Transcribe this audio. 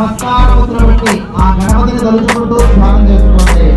నమస్కార ముద్ర పెట్టి ఆ గణపతిని తలుచుకుంటూ స్నానం చేసుకోండి